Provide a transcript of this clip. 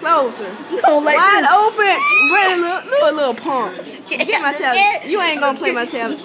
Closer. No, like Wide this. open. Brandon, look, look a little pump. Get my tablet. You ain't gonna play my tablet.